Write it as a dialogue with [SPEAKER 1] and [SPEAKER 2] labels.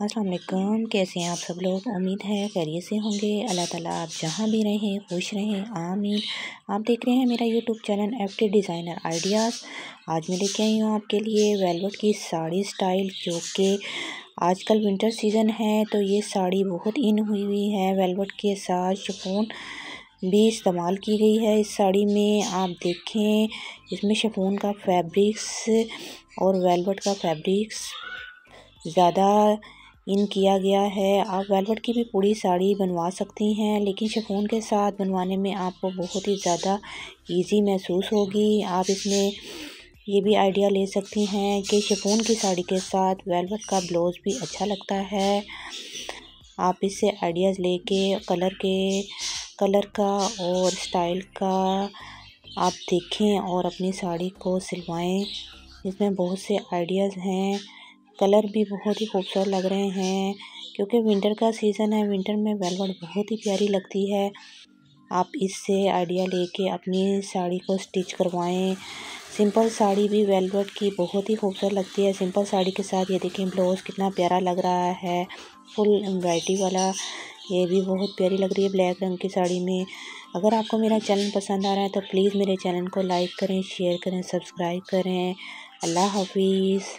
[SPEAKER 1] अस्सलाम वालेकुम कैसे हैं आप सब लोग? उम्मीद है खैरियत से होंगे। अल्लाह ताला आप जहाँ भी रहें, खुश रहें। आमीन। आप देख रहे हैं मेरा YouTube channel F T designer ideas आज मैं लेके आई हूँ आपके लिए वेलवेट की साड़ी स्टाइल, जो कि आजकल विंटर सीज़न है तो ये साड़ी बहुत इन हुई हुई है। वेलवेट के साथ शिफोन भी इस्तेमाल की गई है। इस साड़ी में आप देखें, इसमें शिफोन का फैब्रिक्स और वेलवेट का फैब्रिक्स ज़्यादा इन किया गया है। आप वेलवेट की भी पूरी साड़ी बनवा सकती हैं, लेकिन शिफोन के साथ बनवाने में आपको बहुत ही ज़्यादा इजी महसूस होगी। आप इसमें ये भी आइडिया ले सकती हैं कि शिफोन की साड़ी के साथ वेलवेट का ब्लाउज़ भी अच्छा लगता है। आप इससे आइडियाज़ लेके कलर के कलर का और स्टाइल का आप देखें और अपनी साड़ी को सिलवाएँ। इसमें बहुत से आइडियाज़ हैं। कलर भी बहुत ही खूबसूरत लग रहे हैं, क्योंकि विंटर का सीज़न है विंटर में वेलवेट बहुत ही प्यारी लगती है। आप इससे आइडिया लेके अपनी साड़ी को स्टिच करवाएँ। सिंपल साड़ी भी वेलवेट की बहुत ही खूबसूरत लगती है। सिंपल साड़ी के साथ ये देखें ब्लाउज़ कितना प्यारा लग रहा है। फुल एम्ब्रॉयडरी वाला, ये भी बहुत प्यारी लग रही है ब्लैक रंग की साड़ी में। अगर आपको मेरा चैनल पसंद आ रहा है तो प्लीज़ मेरे चैनल को लाइक करें शेयर करें सब्सक्राइब करें। अल्लाह हाफिज़।